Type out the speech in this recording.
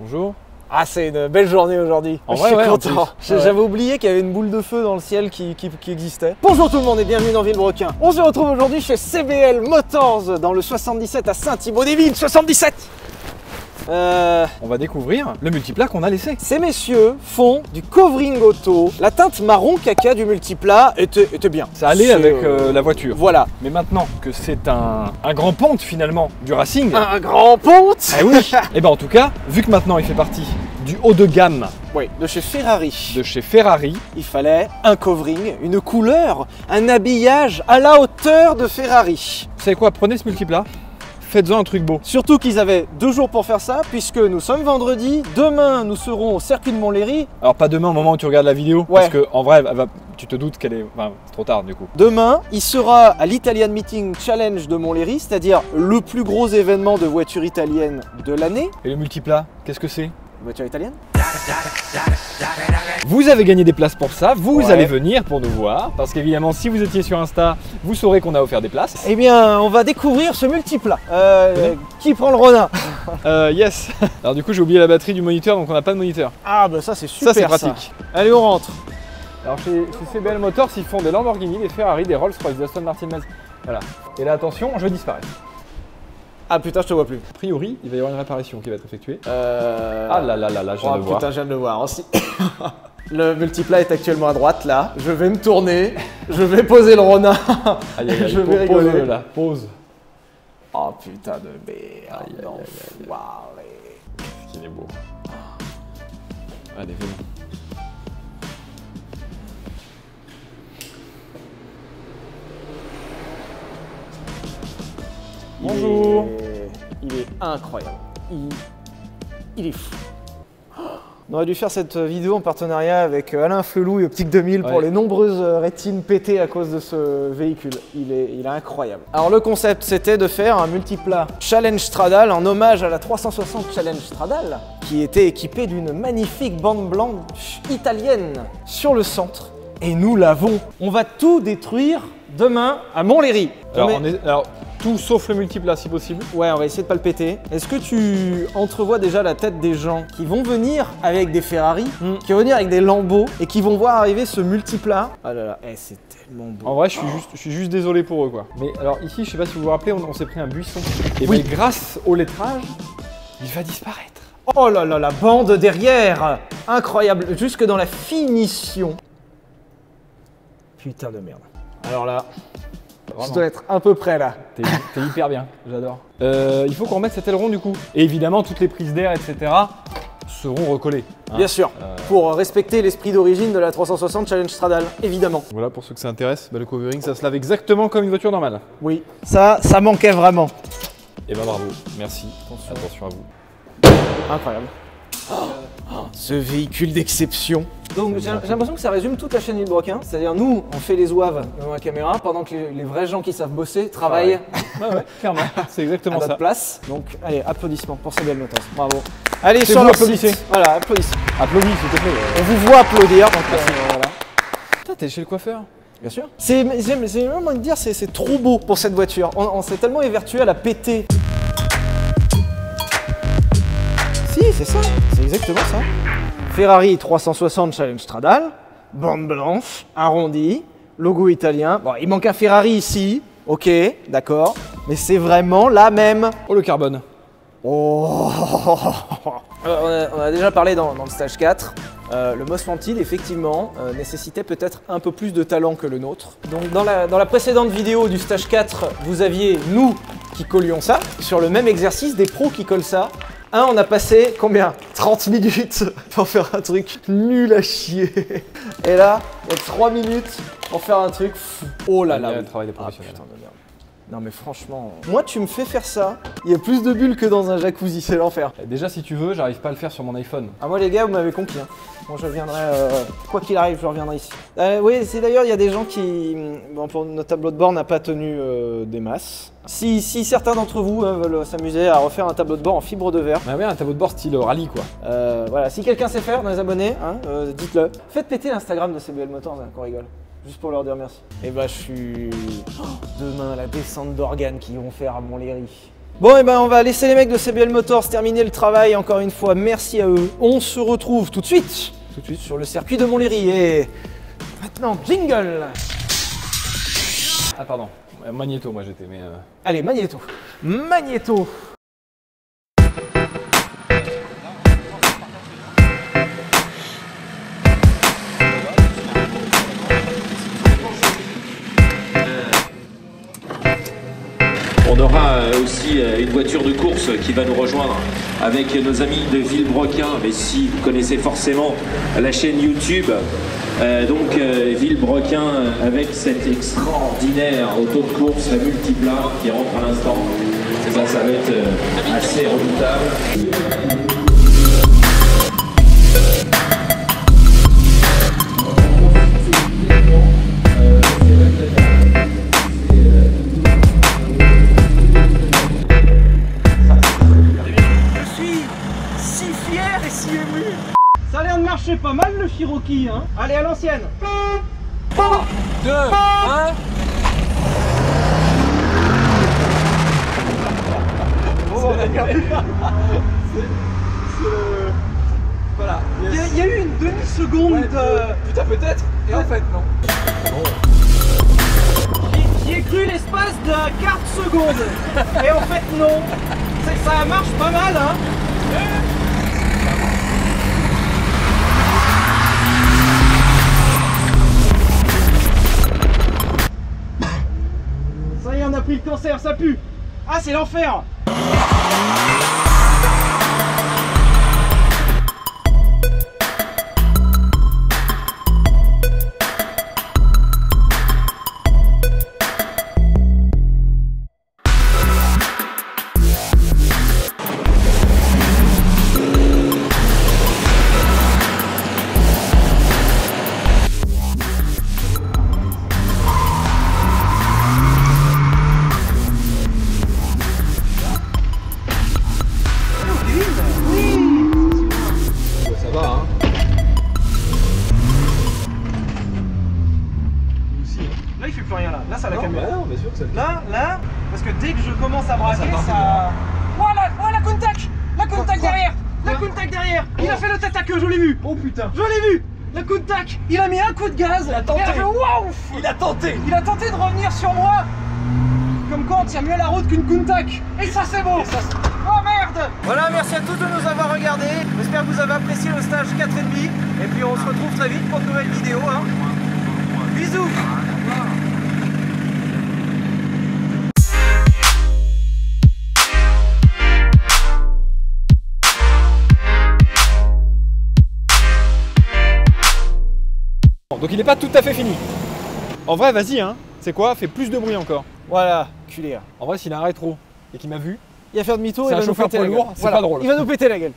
Bonjour. Ah, c'est une belle journée aujourd'hui. En Je vrai, suis ouais, content. Ouais. J'avais oublié qu'il y avait une boule de feu dans le ciel qui, qui- qui existait. Bonjour tout le monde et bienvenue dans Villebrequin. On se retrouve aujourd'hui chez CBL Motors dans le 77 à Saint-Thibaud-des-Villes. 77 Euh, On va découvrir le multiplat qu'on a laissé. Ces messieurs font du covering auto. La teinte marron caca du multiplat était, était bien. Ça allait avec euh, euh, la voiture. Voilà. Mais maintenant que c'est un, un grand ponte finalement du racing, Un grand ponte eh oui Et ben en tout cas, vu que maintenant il fait partie du haut de gamme Oui, de chez Ferrari. de chez Ferrari, Il fallait un covering, une couleur, un habillage à la hauteur de Ferrari. vous savez quoi Prenez ce multiplat, faites-en un truc beau. Surtout qu'ils avaient deux jours pour faire ça, puisque nous sommes vendredi. Demain, nous serons au circuit de Montlhéry. Alors pas demain au moment où tu regardes la vidéo, parce que en vrai, elle va- tu te doutes qu'elle est... Enfin, c'est trop tard du coup. Demain, il sera à l'Italian Meeting Challenge de Montlhéry, c'est-à-dire le plus gros événement de voiture italienne de l'année. Et le multiplat, qu'est-ce que c'est? Voiture italienne Vous avez gagné des places pour ça, vous Ouais. allez venir pour nous voir, parce qu'évidemment si vous étiez sur Insta, vous saurez qu'on a offert des places. Eh bien, on va découvrir ce multiplat. Euh, qui prend le renard Euh, yes Alors du coup j'ai oublié la batterie du moniteur, donc on n'a pas de moniteur. Ah, bah ça c'est super. ça c'est pratique. Allez, on rentre. Alors chez, chez CBL Motors, ils font des Lamborghini, des Ferrari, des Rolls-Royce, des Aston Martin. Voilà. Et là attention, je disparais. Ah putain, je te vois plus. A priori, il va y avoir une réparation qui va être effectuée. Euh... Ah là là là là, je viens Oh de voir. putain, je viens de le voir aussi. le multiplat est actuellement à droite là. Je vais me tourner. je vais poser le renard. Aïe, aïe, aïe, je vais pose- rigoler. pose là, pause. Oh putain de merde. Enfoiré. Qu'il est beau. Allez, venez. Il Bonjour. est- Il est incroyable. Il, il est fou. On aurait dû faire cette vidéo en partenariat avec euh, Alain Flelou et Optique 2000 pour Ouais. les nombreuses euh, rétines pétées à cause de ce véhicule. Il est, il est incroyable. Alors le concept c'était de faire un multiplat Challenge Stradale en hommage à la 360 Challenge Stradale qui était équipée d'une magnifique bande blanche italienne sur le centre. Et nous l'avons. On va tout détruire demain à Montlhéry. Alors, On est- on est- alors, tout sauf le multiplat si possible. Ouais, on va essayer de pas le péter. Est-ce que tu entrevois déjà la tête des gens qui vont venir avec des Ferrari, Mm. qui vont venir avec des Lambeaux et qui vont voir arriver ce multiplat Ah là là, eh, c'est tellement beau. En vrai, je suis, juste, je suis juste désolé pour eux quoi. Mais alors ici, je sais pas si vous vous rappelez, on, on s'est pris un buisson. Et Oui. ben, grâce au lettrage, il va disparaître. Oh là là, la bande derrière Incroyable, jusque dans la finition. Putain de merde. Alors là, je Vraiment. dois être à peu près là. T'es hyper bien, j'adore. Euh, il faut qu'on remette cet aileron du coup. Et évidemment, toutes les prises d'air, etc. seront recollées. hein. Bien sûr, Euh, pour respecter l'esprit d'origine de la 360 Challenge Stradale, évidemment. Voilà, pour ceux que ça intéresse, bah, le covering, ça se lave exactement comme une voiture normale. Oui, ça, ça manquait vraiment. Et bah bravo, merci. Attention, à vous. Incroyable. Ce véhicule d'exception. Donc j'ai j'ai l'impression que ça résume toute la chaîne Villebrequin. C'est-à-dire nous, on fait les ouaves devant la caméra pendant que les, les vrais gens qui savent bosser travaillent Ouais, ouais, clairement, c'est à exactement notre ça. place. Donc allez, applaudissements pour ces belles moteurs. Bravo. Allez, sur vous, applaudissez. site. Voilà, applaudissez. Applaudis, s'il te plaît. On vous voit applaudir. Donc, euh, voilà. Putain, t'es chez le coiffeur? Bien sûr. C'est c'est même envie de dire, c'est c'est trop beau pour cette voiture. On, on s'est tellement évertué à la péter. C'est ça. C'est exactement ça. Ferrari 360 Challenge Stradale, bande blanche, arrondie, logo italien. Bon, il manque un Ferrari ici. Ok, d'accord. Mais c'est vraiment la même. Oh, le carbone. Oh on, a, on a déjà parlé dans, dans le stage 4. Euh, le Most Wanted, effectivement, euh, nécessitait peut-être un peu plus de talent que le nôtre. Donc, dans la, dans la précédente vidéo du stage 4, vous aviez nous qui collions ça. Sur le même exercice, des pros qui collent ça. Un, on a passé combien? 30 minutes pour faire un truc nul à chier. Et là, il y a 3 minutes pour faire un truc fou. Oh là là. le travail des Ah, professionnels. putain de merde. Non mais franchement, moi tu me fais faire ça, il y a plus de bulles que dans un jacuzzi, c'est l'enfer. Eh, Déjà, si tu veux, j'arrive pas à le faire sur mon iPhone. Ah moi les gars, vous m'avez conquis. Hein. Moi je reviendrai, euh, quoi qu'il arrive, je reviendrai ici. Euh, oui, c'est d'ailleurs, il y a des gens qui, bon pour notre tableau de bord n'a pas tenu euh, des masses. Si, si certains d'entre vous hein, veulent s'amuser à refaire un tableau de bord en fibre de verre, Bah ouais, un tableau de bord style rallye quoi. euh, voilà, si quelqu'un sait faire dans les abonnés, hein, dites-le. Faites péter l'Instagram de CBL Motors, hein, qu'on rigole. Juste pour leur dire merci. Et bah je suis... Oh, demain, la descente d'organes qu'ils vont faire à Montlhéry. Bon, et ben on va laisser les mecs de CBL Motors terminer le travail. Encore une fois, merci à eux. On se retrouve tout de suite, tout de suite sur le circuit de Montlhéry. Et maintenant, jingle Ah, pardon. Euh, Magnéto, moi j'étais, mais. euh, Allez, Magneto. Magneto. On aura euh, aussi euh, une voiture de course qui va nous rejoindre avec nos amis de Villebrequin. Mais si vous connaissez forcément la chaîne YouTube, euh, donc Villebrequin avec cette extraordinaire auto de course, la multipla qui rentre à l'instant. Ça, ça va être assez redoutable. Pas mal le Cherokee, hein. Allez, à l'ancienne. 2, 1. Voilà. Il y, a- il y a eu une demi-seconde de... Putain, peut-être Et en fait, non. J'y- ai cru l'espace de 4 secondes. Et en fait, non. C'est- Ça marche pas mal, hein. Pris le cancer, ça pue. Ah, c'est l'enfer. Il a fait le tête à queue, je l'ai vu Oh putain Je l'ai vu La contact Il a mis un coup de gaz Il a tenté. fait Il a tenté Il a tenté de revenir sur moi Comme quoi on tient mieux la route qu'une Kuntak Et ça c'est beau Oh merde Voilà, merci à tous de nous avoir regardés. J'espère que vous avez apprécié le stage 4,5. Et puis on se retrouve très vite pour de nouvelles vidéos. Hein. Bisous Donc il est pas tout à fait fini. En vrai, vas-y, hein. C'est quoi? Fais plus de bruit encore. Voilà, culé. En vrai, s'il arrête trop et qu'il m'a vu, Il va faire demi-tour, il un va nous péter la gueule. lourd, c'est pas drôle. Il va nous péter la gueule.